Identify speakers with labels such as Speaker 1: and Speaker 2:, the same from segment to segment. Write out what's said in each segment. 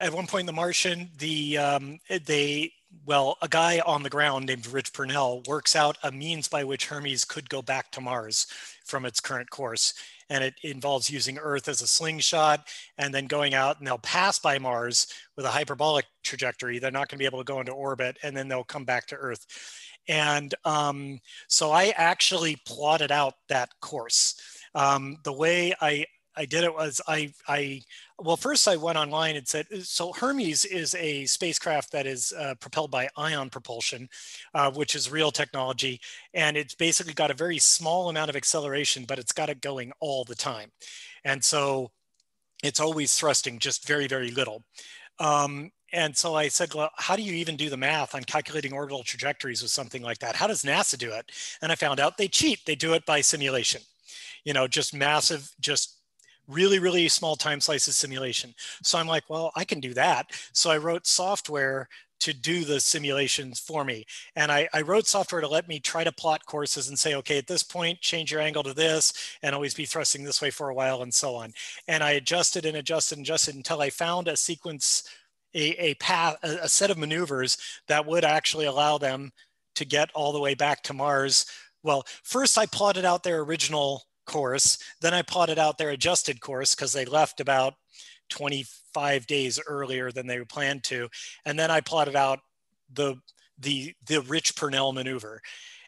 Speaker 1: at one point in The Martian, the um, they well, a guy on the ground named Rich Purnell works out a means by which Hermes could go back to Mars from its current course. And it involves using Earth as a slingshot and then going out and they'll pass by Mars with a hyperbolic trajectory. They're not going to be able to go into orbit and then they'll come back to Earth. And um, so I actually plotted out that course. Um, the way I I did it was I, I, well, first I went online and said, so Hermes is a spacecraft that is uh, propelled by ion propulsion, uh, which is real technology. And it's basically got a very small amount of acceleration, but it's got it going all the time. And so it's always thrusting just very, very little. Um, and so I said, well, how do you even do the math on calculating orbital trajectories with something like that? How does NASA do it? And I found out they cheat. They do it by simulation. You know, just massive, just really, really small time slices simulation. So I'm like, well, I can do that. So I wrote software to do the simulations for me. And I, I, wrote software to let me try to plot courses and say, okay, at this point, change your angle to this and always be thrusting this way for a while and so on. And I adjusted and adjusted and adjusted until I found a sequence, a, a path, a, a set of maneuvers that would actually allow them to get all the way back to Mars. Well, first I plotted out their original course. Then I plotted out their adjusted course because they left about 25 days earlier than they planned to. And then I plotted out the the the Rich Purnell maneuver.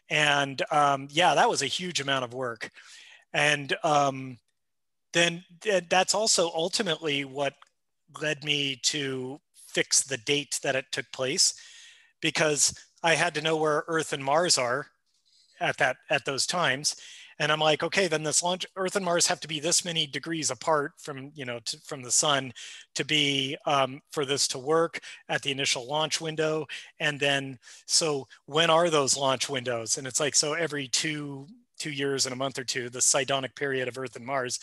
Speaker 1: And um, yeah, that was a huge amount of work. And um, then th that's also ultimately what led me to fix the date that it took place because I had to know where Earth and Mars are at that at those times and i'm like okay then this launch earth and mars have to be this many degrees apart from you know to, from the sun to be um, for this to work at the initial launch window and then so when are those launch windows and it's like so every two two years and a month or two the synodic period of earth and mars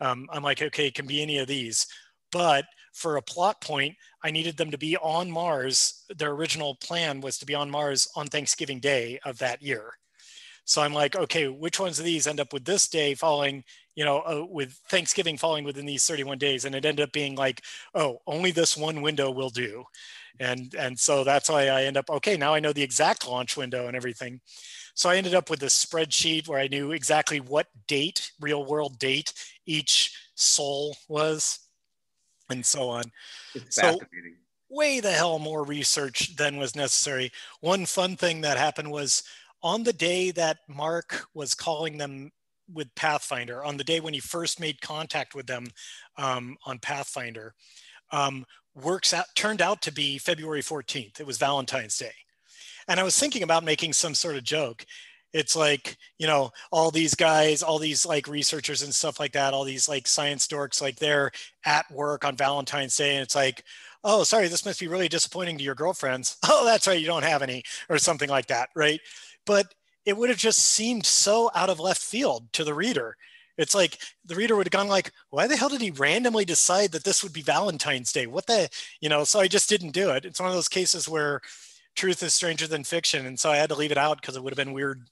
Speaker 1: um, i'm like okay it can be any of these but for a plot point, I needed them to be on Mars. Their original plan was to be on Mars on Thanksgiving Day of that year. So I'm like, okay, which ones of these end up with this day falling, you know, uh, with Thanksgiving falling within these 31 days? And it ended up being like, oh, only this one window will do. And, and so that's why I end up, okay, now I know the exact launch window and everything. So I ended up with a spreadsheet where I knew exactly what date, real world date, each sol was and so on.
Speaker 2: It's so
Speaker 1: way the hell more research than was necessary. One fun thing that happened was on the day that Mark was calling them with Pathfinder, on the day when he first made contact with them um, on Pathfinder, um, works out turned out to be February 14th. It was Valentine's Day. And I was thinking about making some sort of joke. It's like, you know, all these guys, all these like researchers and stuff like that, all these like science dorks, like they're at work on Valentine's Day. And it's like, oh, sorry, this must be really disappointing to your girlfriends. Oh, that's right, you don't have any, or something like that, right? But it would have just seemed so out of left field to the reader. It's like the reader would have gone like, why the hell did he randomly decide that this would be Valentine's Day? What the, you know, so I just didn't do it. It's one of those cases where truth is stranger than fiction. And so I had to leave it out because it would have been weird